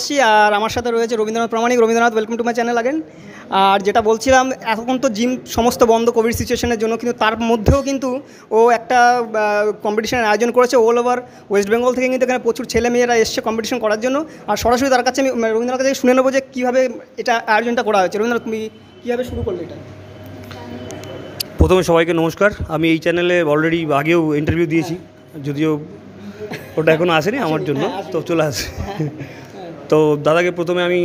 এসেছি আর আমার সাথে রয়েছে Rabindranath Pramanik. Rabindranath welcome to my channel again আর যেটা বলছিলাম, এখন তো জিম সমস্ত বন্ধ কোভিড সিচুয়েশনের জন্য, কিন্তু তার মধ্যেও কিন্তু ও একটা কম্পিটিশনের আয়োজন করেছে অল ওভার ওয়েস্ট বেঙ্গল থেকে কিন্তু এখানে প্রচুর ছেলে মেয়েরা এসছে কম্পিটিশন করার জন্য। আর সরাসরি তার কাছে আমি মানে রবীন্দ্রনাথ কাছে শুনে নেব যে কীভাবে এটা আয়োজনটা করা হয়েছে। রবীন্দ্রনাথ, তুমি কীভাবে শুরু করলে এটা? প্রথমে সবাইকে নমস্কার। আমি এই চ্যানেলে অলরেডি আগেও ইন্টারভিউ দিয়েছি, যদিও ওটা এখনও আসেনি আমার জন্য, তো চলে আসে। তো দাদাকে প্রথমে আমি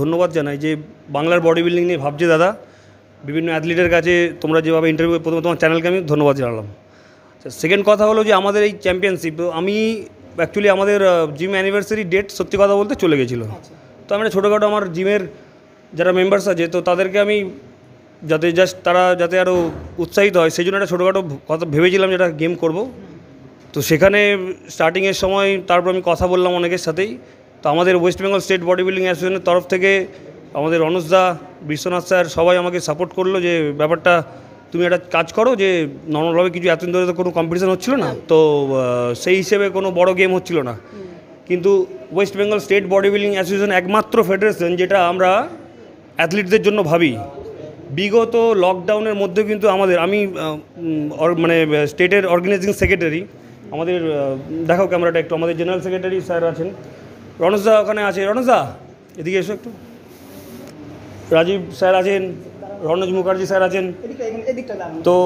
ধন্যবাদ জানাই যে বাংলার বডি বিল্ডিং নিয়ে ভাবছে দাদা। বিভিন্ন অ্যাথলিটের কাছে তোমরা যেভাবে ইন্টারভিউ প্রথমে তোমার চ্যানেলকে আমি ধন্যবাদ জানালাম। সেকেন্ড কথা হলো যে আমাদের এই চ্যাম্পিয়নশিপ আমি অ্যাকচুয়ালি আমাদের জিম অ্যানিভার্সারি ডেট সত্যি কথা বলতে চলে গেছিল। তো আমি একটা ছোটোখাটো আমার জিমের যারা মেম্বার্স আছে তো তাদেরকে আমি যাতে জাস্ট তারা যাতে আরও উৎসাহিত হয় সেই জন্য একটা ছোটোখাটো কথা ভেবেছিলাম যে একটা গেম করব। তো সেখানে স্টার্টিংয়ের সময় তারপর আমি কথা বললাম অনেকের সাথেই। তো আমাদের West Bengal state body building অ্যাসোসিয়েশনের তরফ থেকে আমাদের অনুজদা বিশ্বনাথ স্যার সবাই আমাকে সাপোর্ট করল যে ব্যাপারটা তুমি একটা কাজ করো যে নর্মালভাবে কিছু এতদিন ধরে তো কোনো কম্পিটিশন হচ্ছিল না। তো সেই হিসেবে কোনো বড় গেম হচ্ছিল না। কিন্তু West Bengal state body building association একমাত্র ফেডারেশন যেটা আমরা অ্যাথলিটদের জন্য ভাবি। বিগত লকডাউনের মধ্যে কিন্তু আমাদের আমি মানে স্টেটের অর্গানাইজিং সেক্রেটারি আমাদের দেখাও ক্যামেরাটা একটু আমাদের জেনারেল সেক্রেটারি স্যার আছেন। রণজদা ওখানে আছে। রণজদা এদিকে এসো একটু। রাজীব স্যার আছেন রণজ মুখার্জি স্যার আছেন। তো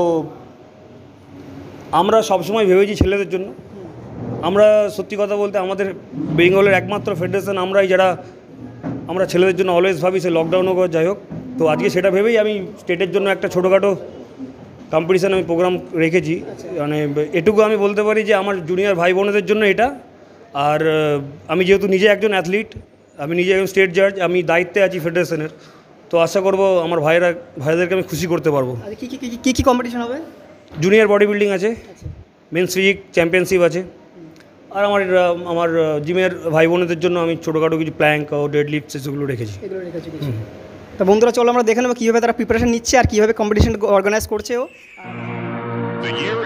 আমরা সবসময় ভেবেছি ছেলেদের জন্য। আমরা সত্যি কথা বলতে আমাদের বেঙ্গলের একমাত্র ফেডারেশন আমরাই যারা আমরা ছেলেদের জন্য অলওয়েজ ভাবি সে লকডাউন হোক যাই হোক। তো আজকে সেটা ভেবেই আমি স্টেটের জন্য একটা ছোটোখাটো কম্পিটিশান আমি প্রোগ্রাম রেখেছি। মানে এটুকু আমি বলতে পারি যে আমার জুনিয়র ভাই বোনেদের জন্য এটা। আর আমি যেহেতু নিজে একজন অ্যাথলিট আমি নিজে একজন স্টেট জাজ আমি দায়িত্বে আছি ফেডারেশনের তো আশা করব আমার ভাইরা ভাইদেরকে আমি খুশি করতে পারব। কী কী কী কী কী কম্পিটিশন হবে? জুনিয়র বডি বিল্ডিং আছে মেন্স ফিজিক চ্যাম্পিয়নশিপ আছে। আর আমার আমার জিমের ভাই বোনেদের জন্য আমি ছোটোখাটো কিছু প্ল্যাঙ্ক ও ডেড লিফট সেগুলো রেখেছি তা বন্ধুরা চলো আমরা দেখে নেব কীভাবে তারা প্রিপারেশন নিচ্ছে আর কীভাবে কম্পিটিশন অর্গানাইজ করছে ও।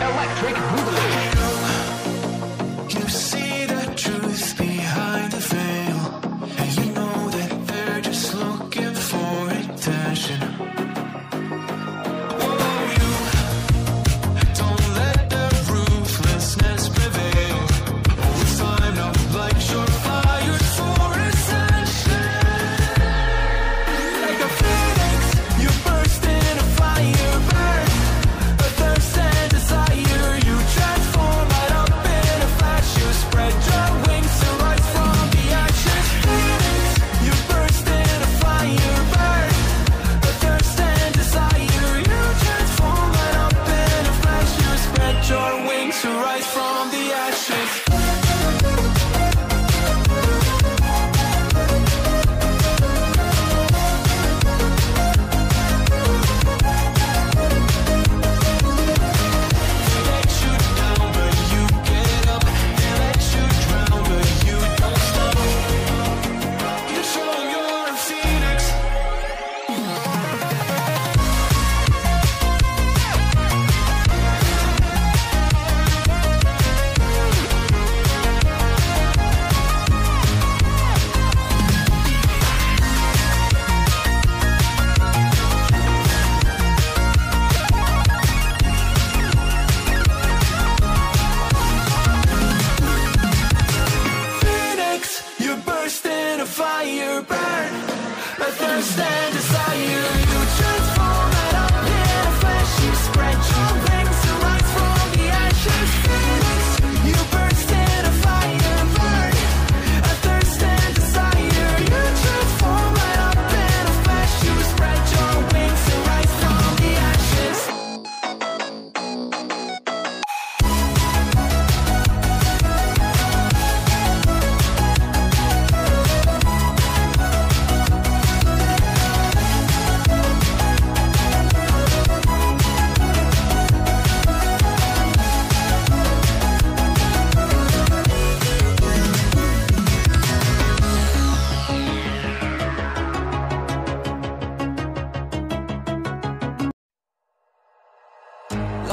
Electric Boogaloo.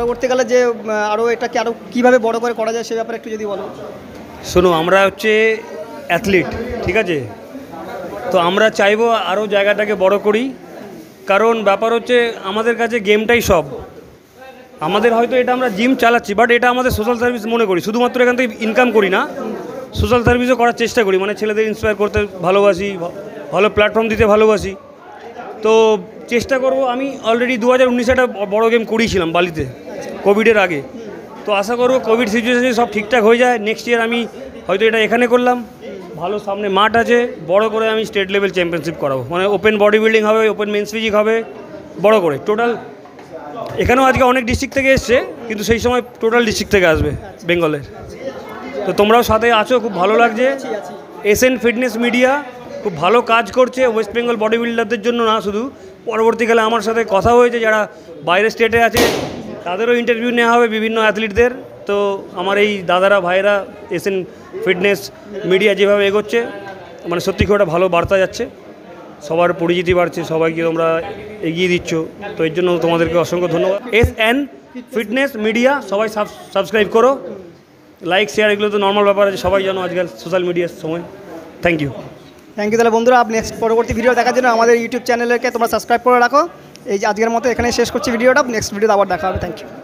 পরবর্তীকালে যে আরও এটাকে আরও কীভাবে বড় করে করা যায় সে ব্যাপারে একটু যদি বলো। শোনো, আমরা হচ্ছে অ্যাথলিট ঠিক আছে? তো আমরা চাইব আরও জায়গাটাকে বড় করি। কারণ ব্যাপার হচ্ছে আমাদের কাছে গেমটাই সব। আমাদের হয়তো এটা আমরা জিম চালাচ্ছি বাট এটা আমাদের সোশ্যাল সার্ভিস মনে করি। শুধুমাত্র এখান থেকে ইনকাম করি না সোশ্যাল সার্ভিসও করার চেষ্টা করি। মানে ছেলেদের ইন্সপায়ার করতে ভালোবাসি, ভালো প্ল্যাটফর্ম দিতে ভালোবাসি। তো চেষ্টা করব, আমি অলরেডি দু হাজার উনিশে একটা বড় গেম করিয়েছিলাম বালিতে। কোভিডের আগে। তো আশা করব কোভিড সিচুয়েশনে সব ঠিকঠাক হয়ে যায়। নেক্সট ইয়ার আমি হয়তো এটা এখানে করলাম। ভালো সামনে মাঠ আছে। বড় করে আমি স্টেট লেভেল চ্যাম্পিয়নশিপ করাবো। মানে ওপেন বডি বিল্ডিং হবে ওপেন মেন্স ফিজিক হবে, বড় করে। টোটাল এখানেও আজকে অনেক ডিস্ট্রিক্ট থেকে এসছে, কিন্তু সেই সময় টোটাল ডিস্ট্রিক্ট থেকে আসবে বেঙ্গলের তো তোমরাও সাথে আছো, খুব ভালো লাগছে। এসএন ফিটনেস মিডিয়া খুব ভালো কাজ করছে ওয়েস্ট বেঙ্গল বডি বিল্ডারদের জন্য না, শুধু। পরবর্তীকালে আমার সাথে কথা হয়েছে, যারা বাইরের স্টেটে আছে তাদেরও ইন্টারভিউ নেওয়া হবে বিভিন্ন অ্যাথলিটদের তো আমার এই দাদারা ভাইরা এসএন ফিটনেস মিডিয়া যেভাবে এগোচ্ছে মানে সত্যি খুব একটা ভালো বার্তা যাচ্ছে। সবার পরিচিতি বাড়ছে, সবাইকে তোমরা এগিয়ে দিচ্ছ। তো এর জন্য তোমাদেরকে অসংখ্য ধন্যবাদ। এস এন ফিটনেস মিডিয়া সবাই সাবস্ক্রাইব করো। লাইক শেয়ার এগুলো তো নর্মাল ব্যাপার আছে। সবাই জানো আজকাল সোশ্যাল মিডিয়ার সময়। থ্যাংক ইউ থ্যাংক ইউ তাহলে বন্ধুরা, আপনি নেক্সট পরবর্তী ভিডিও দেখার জন্য আমাদের ইউটিউব চ্যানেলকে তোমরা সাবস্ক্রাইব করে রাখো। এই যে আজকের মতো এখানে শেষ করছি ভিডিওটা। নেক্সট ভিডিওতে আবার দেখা হবে। Thank you